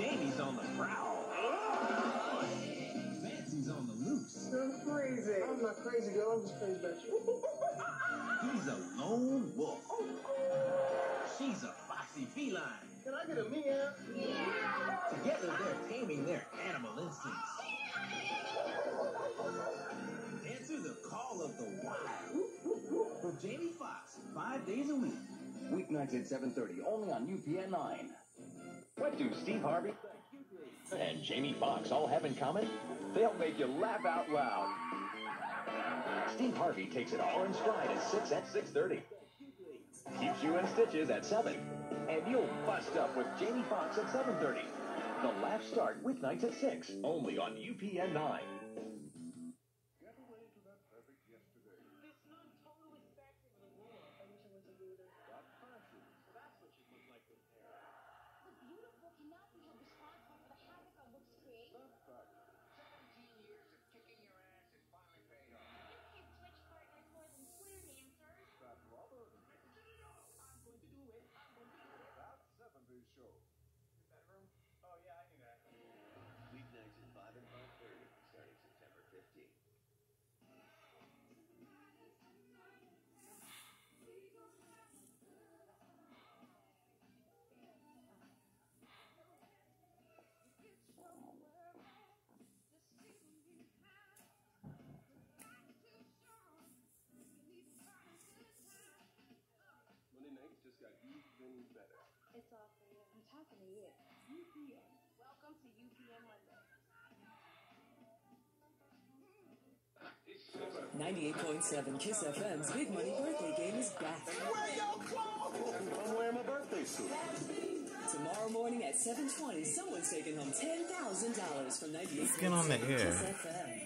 Jamie's on the prowl. Fancy's on the loose. You're crazy. I'm not crazy, girl. I'm just crazy about you. He's a lone wolf. She's a foxy feline. Can I get a meow? Yeah. Together, they're taming their animal instincts. Answer the call of the wild. For Jamie Foxx, five days a week. Weeknights at 7.30, only on UPN 9. What do Steve Harvey and Jamie Foxx all have in common? They'll make you laugh out loud. Steve Harvey takes it all in stride at 6 at 6.30. Keeps you in stitches at 7. And you'll bust up with Jamie Foxx at 7.30. The laughs start weeknights at 6, only on UPN 9. It's all for you. I'm talking to you. UPN. Welcome to UPN Monday. 98.7 Kiss FM's Big Money Birthday Game is back. I'm wearing my birthday suit. Tomorrow morning at 7.20, someone's taking home $10,000 from 98.7 get on the air. Kiss FM.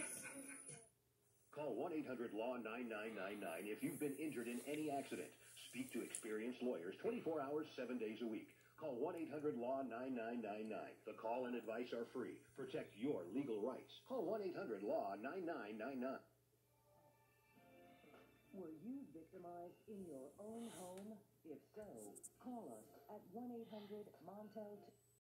Call 1-800-LAW-9999 if you've been injured in any accident. Speak to experienced lawyers 24 hours, 7 days a week. Call 1-800-LAW-9999. The call and advice are free. Protect your legal rights. Call 1-800-LAW-9999. Were you victimized in your own home? If so, call us at 1 800 Montel